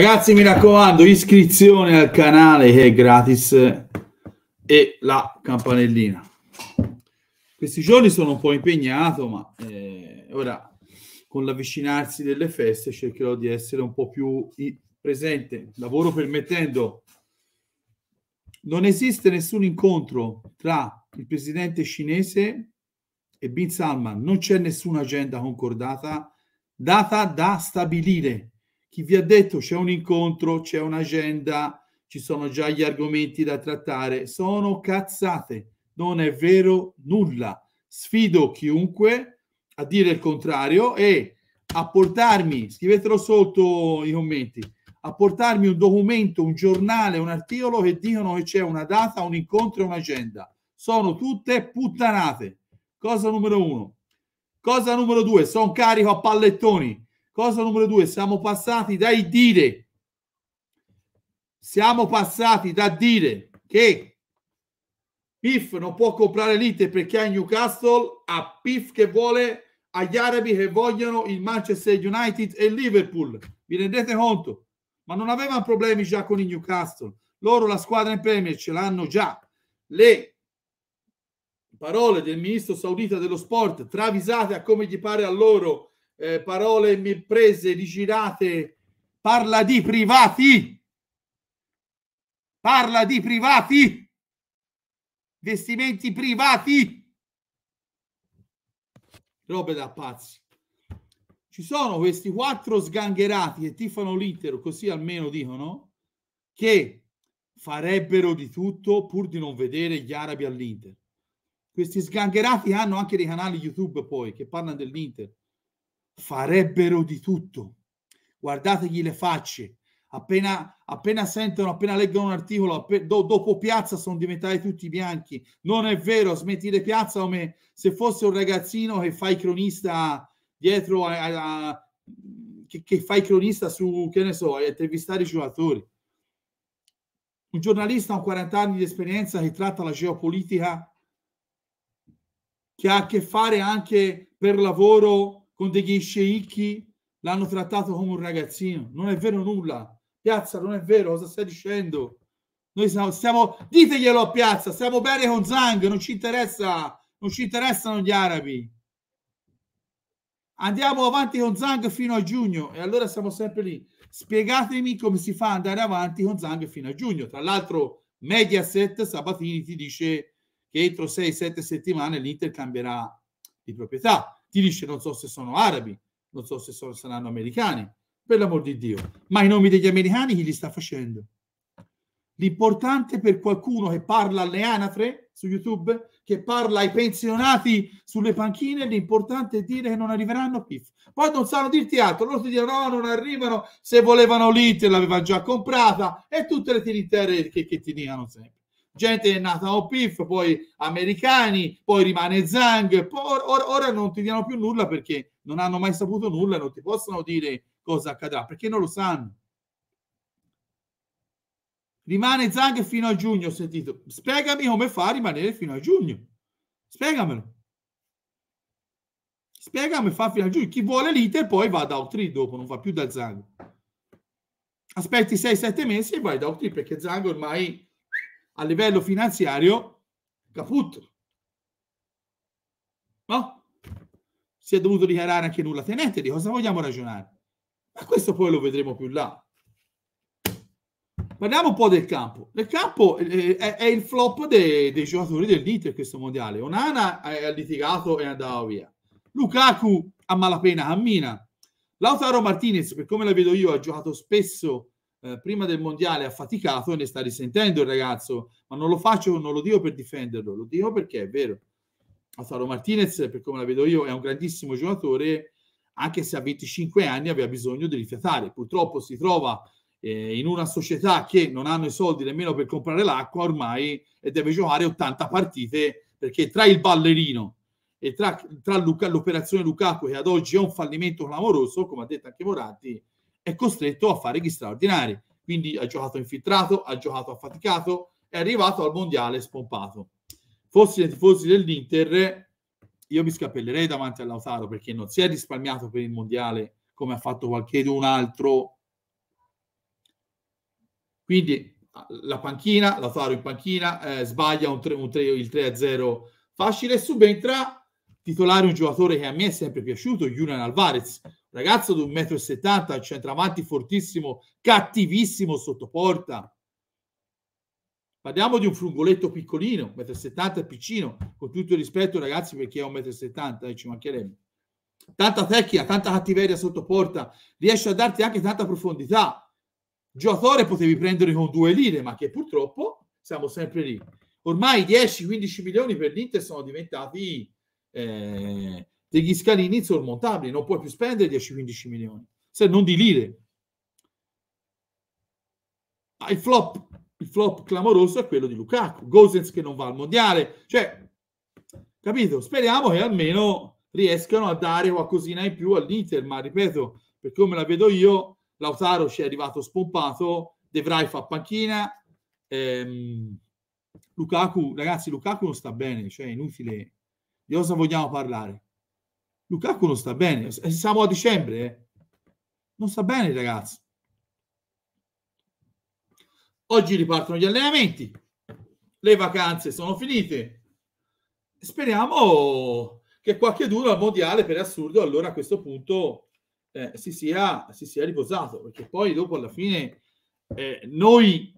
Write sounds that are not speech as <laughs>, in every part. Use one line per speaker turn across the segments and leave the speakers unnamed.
Ragazzi, mi raccomando, iscrizione al canale che è gratis e la campanellina. Questi giorni sono un po' impegnato, ma eh, ora con l'avvicinarsi delle feste cercherò di essere un po' più presente, lavoro permettendo. Non esiste nessun incontro tra il presidente cinese e Bin Salman, non c'è nessuna agenda concordata, data da stabilire chi vi ha detto c'è un incontro, c'è un'agenda, ci sono già gli argomenti da trattare, sono cazzate, non è vero nulla. Sfido chiunque a dire il contrario e a portarmi, scrivetelo sotto i commenti, a portarmi un documento, un giornale, un articolo che dicono che c'è una data, un incontro e un'agenda. Sono tutte puttanate. Cosa numero uno. Cosa numero due, sono carico a pallettoni Cosa numero due, siamo passati dai dire, siamo passati da dire che Piff non può comprare l'Inter perché ha Newcastle, a Piff che vuole agli arabi che vogliono il Manchester United e il Liverpool. Vi rendete conto? Ma non avevano problemi già con il Newcastle. Loro la squadra in Premier ce l'hanno già. Le parole del ministro saudita dello sport travisate a come gli pare a loro eh, parole prese, rigirate, parla di privati, parla di privati, vestimenti privati, robe da pazzi. Ci sono questi quattro sgangherati che tifano l'Inter, così almeno dicono, che farebbero di tutto pur di non vedere gli arabi all'Inter. Questi sgangherati hanno anche dei canali YouTube poi che parlano dell'Inter farebbero di tutto. Guardategli le facce. Appena, appena sentono, appena leggono un articolo, appena, do, dopo piazza sono diventati tutti bianchi. Non è vero, smettire piazza come se fosse un ragazzino che fa il cronista dietro a, a, a che, che fa il cronista su, che ne so, a intervistare i giocatori. Un giornalista con 40 anni di esperienza che tratta la geopolitica, che ha a che fare anche per lavoro con degli sceicchi l'hanno trattato come un ragazzino. Non è vero nulla. Piazza, non è vero, cosa stai dicendo? Noi stiamo, stiamo diteglielo a Piazza, stiamo bene con Zang, non ci interessa, non ci interessano gli arabi. Andiamo avanti con Zang fino a giugno e allora siamo sempre lì. Spiegatemi come si fa ad andare avanti con Zang fino a giugno. Tra l'altro, Mediaset Sabatini ti dice che entro 6-7 settimane l'Inter cambierà di proprietà ti dice non so se sono arabi, non so se sono, saranno americani, per l'amor di Dio. Ma i nomi degli americani chi li sta facendo? L'importante per qualcuno che parla alle anatre su YouTube, che parla ai pensionati sulle panchine, l'importante è dire che non arriveranno PIF. Poi non sanno dirti altro, loro ti dicono no, non arrivano, se volevano l'Inter l'avevano già comprata e tutte le tiritere che, che ti dicono sempre gente è nata a PIF, poi americani, poi rimane Zang, poi ora, ora, non ti diano più nulla perché non hanno mai saputo nulla, non ti possono dire cosa accadrà, perché non lo sanno. Rimane Zang fino a giugno, ho sentito. Spiegami come fa a rimanere fino a giugno. Spiegamelo. Spiegami fa fino a giugno. Chi vuole l'Inter poi va da Outri dopo, non va più da Zang. Aspetti 6-7 mesi e vai da Outri perché Zang ormai a livello finanziario caput. No? Si è dovuto dichiarare anche nulla tenente, di cosa vogliamo ragionare? Ma questo poi lo vedremo più là. Parliamo un po' del campo. Il campo eh, è, il flop dei, dei giocatori dell'Inter questo mondiale. Onana ha litigato e è andato via. Lukaku a malapena cammina. Lautaro Martinez, per come la vedo io, ha giocato spesso eh, prima del mondiale ha faticato e ne sta risentendo il ragazzo, ma non lo faccio, non lo dico per difenderlo, lo dico perché è vero. Alfaro Martinez, per come la vedo io, è un grandissimo giocatore, anche se a 25 anni aveva bisogno di rifiatare. Purtroppo si trova eh, in una società che non hanno i soldi nemmeno per comprare l'acqua ormai e deve giocare 80 partite perché tra il ballerino e tra, tra Luca, l'operazione Lukaku che ad oggi è un fallimento clamoroso, come ha detto anche Moratti, è costretto a fare gli straordinari. Quindi ha giocato infiltrato, ha giocato affaticato, è arrivato al mondiale spompato. Fossi nei tifosi dell'Inter, io mi scappellerei davanti a Lautaro perché non si è risparmiato per il mondiale come ha fatto qualche un altro Quindi la panchina, Lautaro in panchina, eh, sbaglia un 3, un 3, il 3-0 facile subentra titolare un giocatore che a me è sempre piaciuto, Julian Alvarez, ragazzo di 1,70 m, centravanti fortissimo, cattivissimo sotto porta. Parliamo di un frungoletto piccolino, 1,70 m piccino, con tutto il rispetto ragazzi perché è 1,70 m, eh, ci mancherebbe. Tanta tecnica, tanta cattiveria sotto porta, riesce a darti anche tanta profondità giocatore potevi prendere con due lire, ma che purtroppo siamo sempre lì. Ormai 10-15 milioni per l'Inter sono diventati eh, degli scalini insormontabili, non puoi più spendere 10-15 milioni, se non di lire. Ma il flop, il flop clamoroso è quello di Lukaku, Gosens che non va al mondiale, cioè, capito? Speriamo che almeno riescano a dare qualcosina in più all'Inter, ma ripeto, per come la vedo io, Lautaro ci è arrivato spompato, De Vrij fa panchina, ehm, Lukaku, ragazzi, Lukaku non sta bene, cioè è inutile. Di cosa vogliamo parlare? Lukaku non sta bene, siamo a dicembre, eh. non sta bene ragazzi. Oggi ripartono gli allenamenti, le vacanze sono finite. Speriamo che qualche duro al mondiale per assurdo allora a questo punto eh, si, sia, si, sia, riposato, perché poi dopo alla fine eh, noi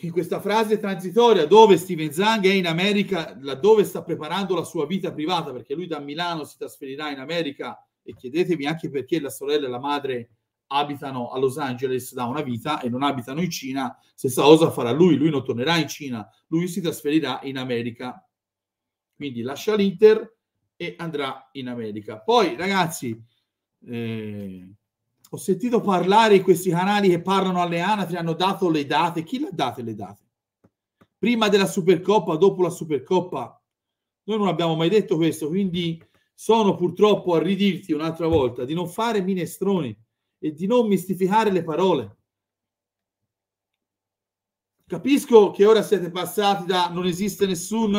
in questa frase transitoria dove Steven Zang è in America, laddove sta preparando la sua vita privata, perché lui da Milano si trasferirà in America e chiedetevi anche perché la sorella e la madre abitano a Los Angeles da una vita e non abitano in Cina, stessa cosa farà lui, lui non tornerà in Cina, lui si trasferirà in America. Quindi lascia l'Inter e andrà in America. Poi ragazzi, eh, ho sentito parlare in questi canali che parlano alle anatre, hanno dato le date. Chi le ha date le date? Prima della Supercoppa, dopo la Supercoppa? Noi non abbiamo mai detto questo, quindi sono purtroppo a ridirti un'altra volta di non fare minestroni e di non mistificare le parole. Capisco che ora siete passati da non esiste nessun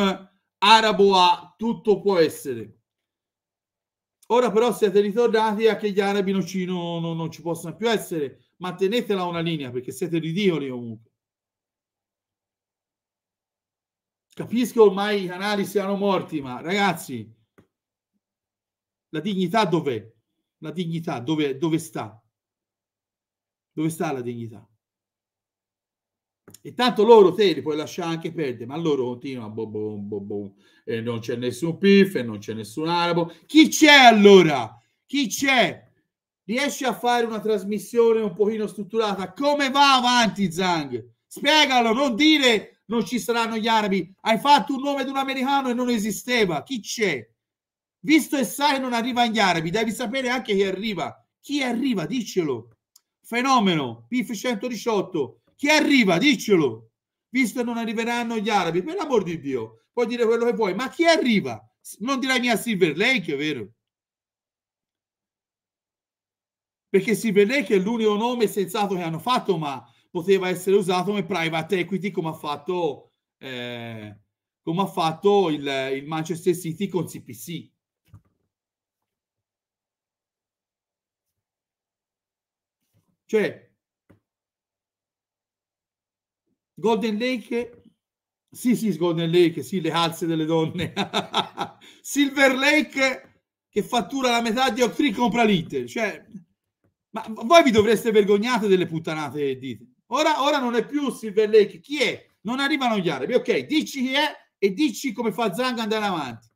arabo a tutto può essere. Ora però siete ritornati a che gli arabi non ci, non, non ci possono più essere. Mantenetela una linea perché siete ridicoli comunque. Capisco ormai i canali siano morti, ma ragazzi, la dignità dov'è? La dignità dove, dove sta? Dove sta la dignità? E tanto loro te li puoi lasciare anche perdere, ma loro continuano bo, bo, bo, bo, e non c'è nessun PIF e non c'è nessun arabo. Chi c'è allora? Chi c'è? Riesci a fare una trasmissione un pochino strutturata? Come va avanti Zang? Spiegalo, non dire non ci saranno gli arabi. Hai fatto un nome di un americano e non esisteva. Chi c'è? Visto e sai che non arriva gli arabi, devi sapere anche chi arriva. Chi arriva? Diccelo. Fenomeno, PIF 118 chi arriva? Diccelo. Visto che non arriveranno gli arabi, per l'amor di Dio, puoi dire quello che vuoi, ma chi arriva? Non dirai mia Silver Lake, vero? Perché Silver Lake è l'unico nome sensato che hanno fatto, ma poteva essere usato come private equity come ha fatto, eh, come ha fatto il, il Manchester City con CPC. Cioè, Golden Lake, sì, sì, Golden Lake, sì, le calze delle donne. <laughs> Silver Lake che fattura la metà di Octree compra l'Inter. Cioè, ma voi vi dovreste vergognare delle puttanate che dite. Ora, ora non è più Silver Lake. Chi è? Non arrivano gli arabi. Ok, dici chi è e dici come fa Zanga andare avanti.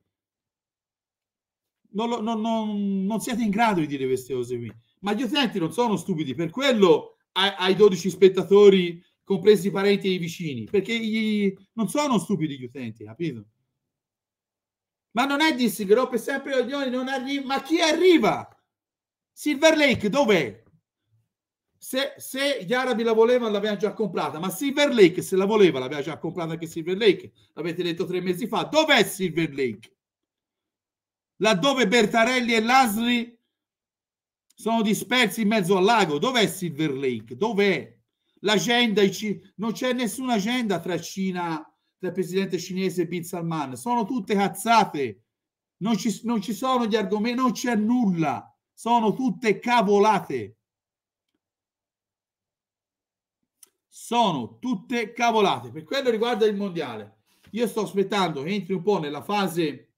Non, lo, non, non, non, siete in grado di dire queste cose qui. Ma gli utenti non sono stupidi, per quello ai, ai 12 spettatori compresi i parenti e i vicini, perché gli... non sono stupidi gli utenti, capito? Ma non è dissi che rompe sempre gli ogni, non arriva, ma chi arriva? Silver Lake dov'è? Se, se, gli arabi la volevano l'avevano già comprata, ma Silver Lake se la voleva l'aveva già comprata anche Silver Lake, l'avete detto tre mesi fa. Dov'è Silver Lake? Laddove Bertarelli e Lasri sono dispersi in mezzo al lago, dov'è Silver Lake? Dov'è? L'agenda, non c'è nessuna agenda tra Cina, tra il presidente cinese e Bin Salman, sono tutte cazzate, non ci, non ci sono gli argomenti, non c'è nulla, sono tutte cavolate. sono tutte cavolate. Per quello riguarda il mondiale. Io sto aspettando che entri un po' nella fase,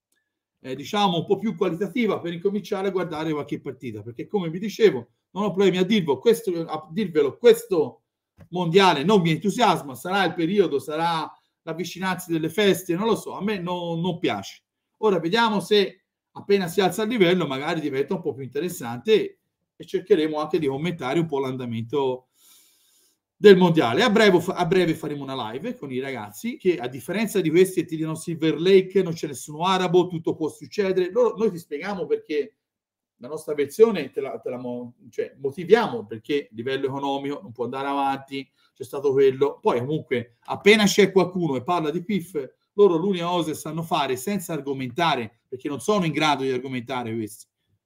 eh, diciamo, un po' più qualitativa per incominciare a guardare qualche partita. Perché, come vi dicevo, non ho problemi a, dirvo, questo, a dirvelo, questo mondiale non mi entusiasma, sarà il periodo, sarà l'avvicinarsi delle feste, non lo so, a me non, non piace. Ora vediamo se appena si alza il livello magari diventa un po' più interessante e cercheremo anche di commentare un po' l'andamento del mondiale. A breve, a breve, faremo una live con i ragazzi che a differenza di questi ti dicono Silver Lake, non c'è nessuno arabo, tutto può succedere. Loro, noi ti spieghiamo perché la nostra versione te la, te la cioè, motiviamo perché a livello economico non può andare avanti, c'è stato quello. Poi comunque appena c'è qualcuno e parla di PIF, loro l'unica cosa che sanno fare senza argomentare, perché non sono in grado di argomentare questi.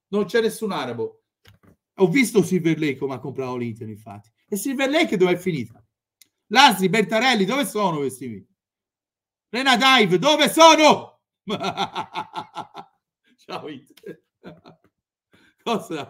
Non c'è nessun arabo. Ho visto Silver Lake come ha comprato l'Inter, infatti. E Silver Lake dove è finita? Lasri, Bertarelli, dove sono questi? Rena Dive, dove sono? <laughs> Ciao Inter. Cosa